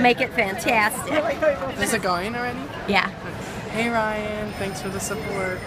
make it fantastic. Is it going already? Yeah. Hey Ryan, thanks for the support.